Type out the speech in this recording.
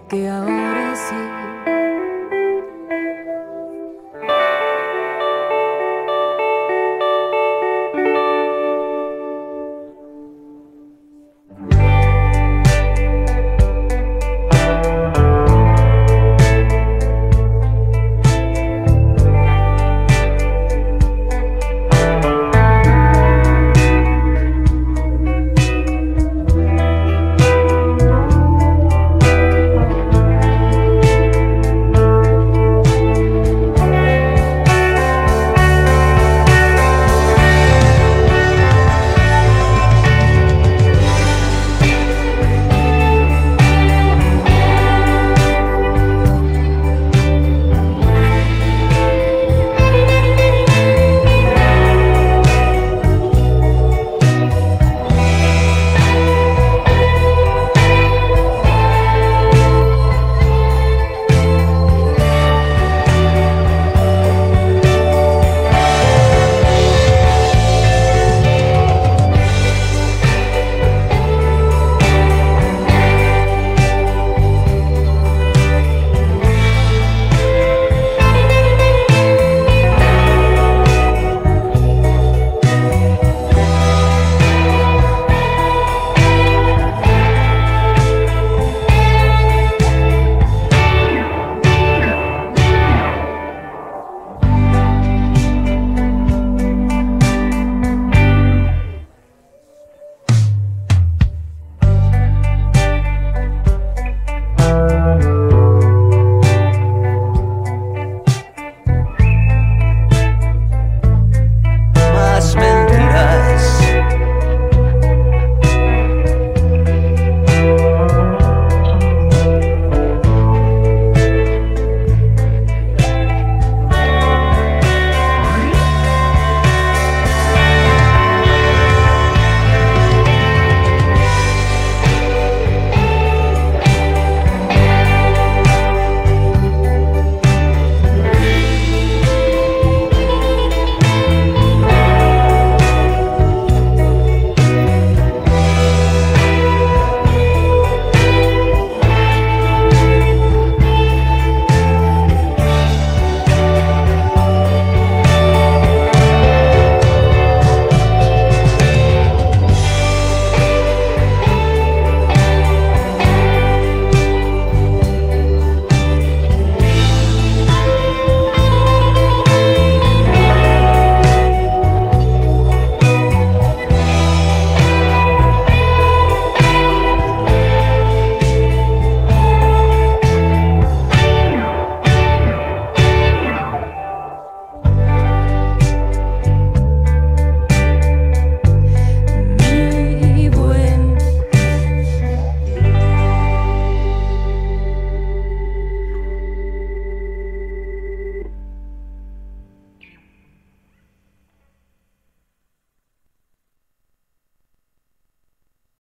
Que ahora sí